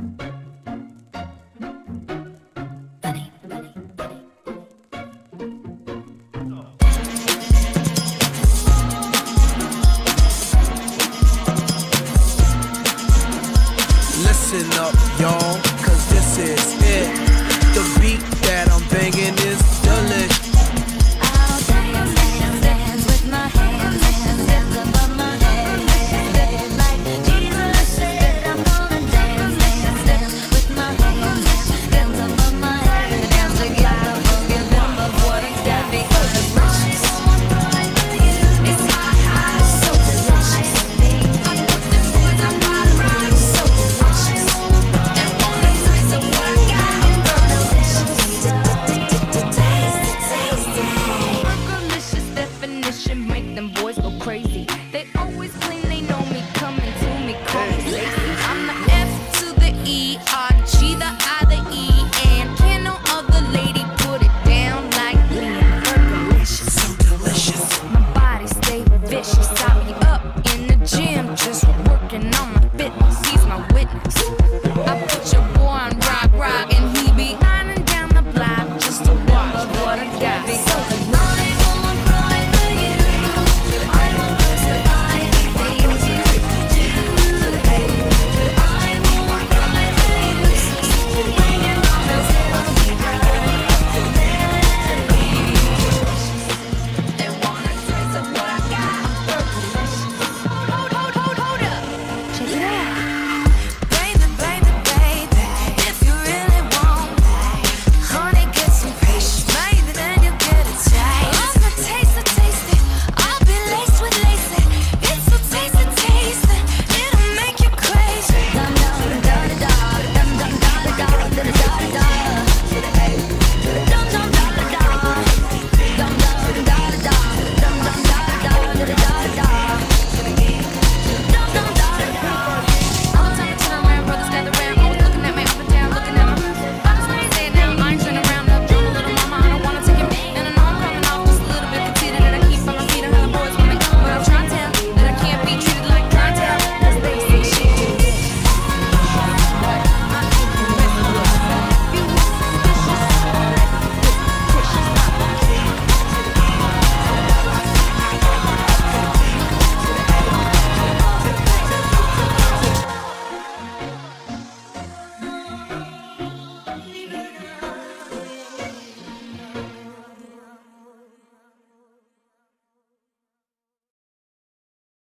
Listen crazy.